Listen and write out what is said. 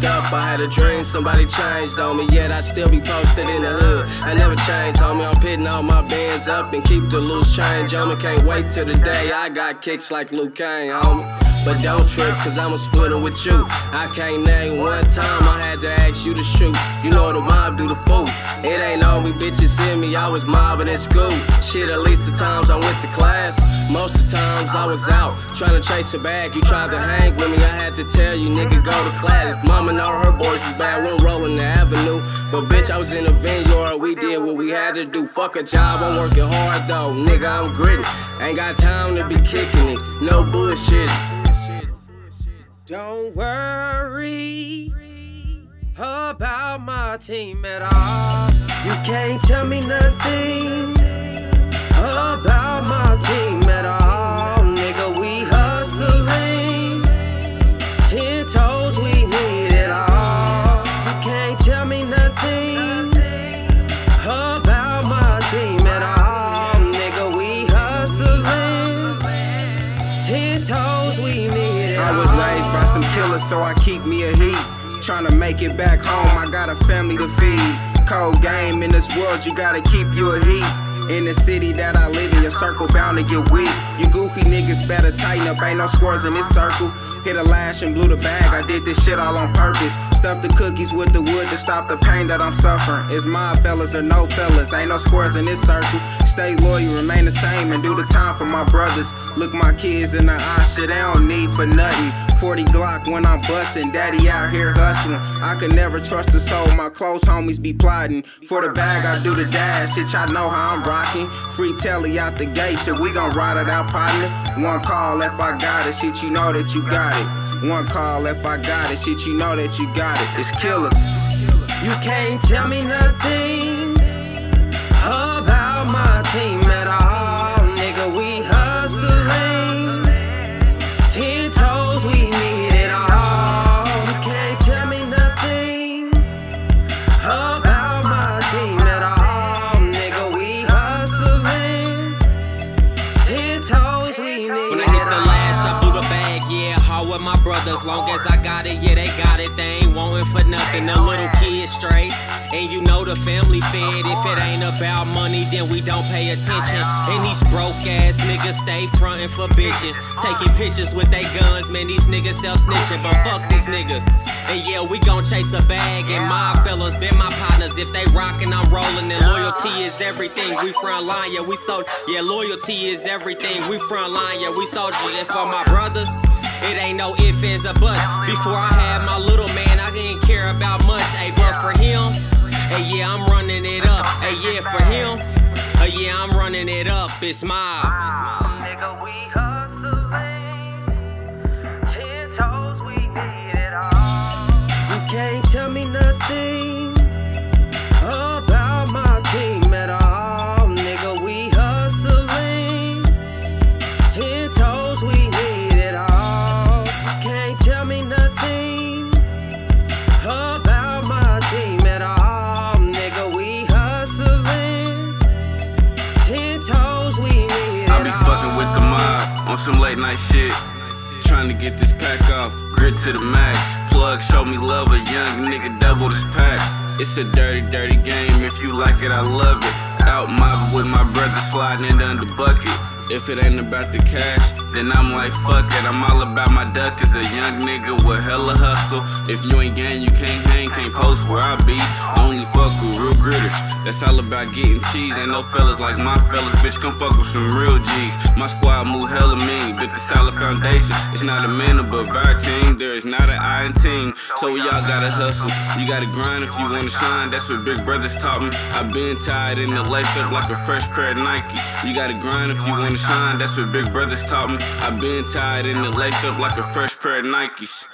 fucked up. I had a dream, somebody changed on me, yet I still be posted in the hood. I never changed, homie. I'm pitting all my bands up and keep the loose change on me. Can't wait till the day I got kicks like Luke Kane, homie. But don't trip, cause I'ma split it with you. I can't name one time I had to ask you to shoot. You know the mob do the fool. It ain't all me bitches see me, I was mobbing in school. Shit, at least the times I went to class. Most of the times I was out trying to chase a bag. You tried to hang with me, I had to tell you, nigga, go to class. Mama all her boys was bad, went rolling the avenue. But bitch, I was in a vineyard, we did what we had to do. Fuck a job, I'm working hard though. Nigga, I'm gritty. Ain't got time to be kicking it, no bullshit. Don't worry about my team at all. You can't tell me nothing about my team I raised by some killers, so I keep me a heat. Tryna make it back home, I got a family to feed. Cold game in this world, you gotta keep you a heat. In the city that I live in, your circle bound to get weak. You goofy niggas better tighten up, ain't no squares in this circle. Hit a lash and blew the bag, I did this shit all on purpose. Stuff the cookies with the wood to stop the pain that I'm suffering. It's my fellas or no fellas, ain't no squares in this circle. Stay loyal, remain the same, and do the time for my brothers. Look my kids in the eye, shit, they don't need for nothing. 40 Glock when I'm bustin', daddy out here hustling. I can never trust a soul, my close homies be plotting. For the bag, I do the dash, shit, y'all know how I'm rocking. Free telly out the gate, shit, we gon' ride it out, partner. One call if I got it, shit, you know that you got it. One call if I got it, shit, you know that you got it. It's killer. You can't tell me nothing about my team at all. Nigga, we hustling. Ten toes, we need it all. You can't tell me nothing about my team at all. Nigga, we hustling. Ten toes, we need When I it hit the all. I blew the bag, yeah. Hard with my brothers, long as I got it, yeah, they got it. They ain't wanting for nothing. The little kid straight, and you know the family fed. If it ain't about money, then we don't pay attention. And these broke ass niggas stay frontin' for bitches, taking pictures with they guns. Man, these niggas self snitching, but fuck these niggas. And yeah, we gon' chase a bag, and my fellas been my partners. If they rockin', I'm rollin', and loyalty is everything. We front line, yeah, we sold. Yeah, loyalty is everything. We front line, yeah, we soldiers. And for my brothers, it ain't no ifs, ands, or buts. Before I had my little man, I didn't care about much. Hey, but for him, hey, yeah, I'm running it up. Hey, yeah, for him, hey, yeah, I'm running it up. It's my. Nigga, we about my team at all. Nigga, we hustling. Ten toes, we need it all. Can't tell me nothing about my team at all. Nigga, we hustling. Ten toes, we need it I be all. fucking with the mob on some late night shit. Trying to get this pack off, grit to the max. Plug, show me love, a young nigga double this pack. It's a dirty, dirty game. If you like it, I love it. Out mobbing with my brother, sliding in under bucket. If it ain't about the cash, then I'm like, fuck it. I'm all about my duck as a young nigga with hella hustle. If you ain't gang, you can't hang, can't post where I be. Only fuck with real gritters. That's all about getting cheese. Ain't no fellas like my fellas, bitch. Come fuck with some real G's. My squad move hella mean, but the solid foundation. It's not a man above our team. There is not an I in team. So we all gotta hustle. You gotta grind if you wanna shine. That's what big brothers taught me. i been tied in the laced up like a fresh pair of Nikes. You gotta grind if you wanna shine. That's what big brothers taught me. i been tied in the laced up like a fresh pair of Nikes.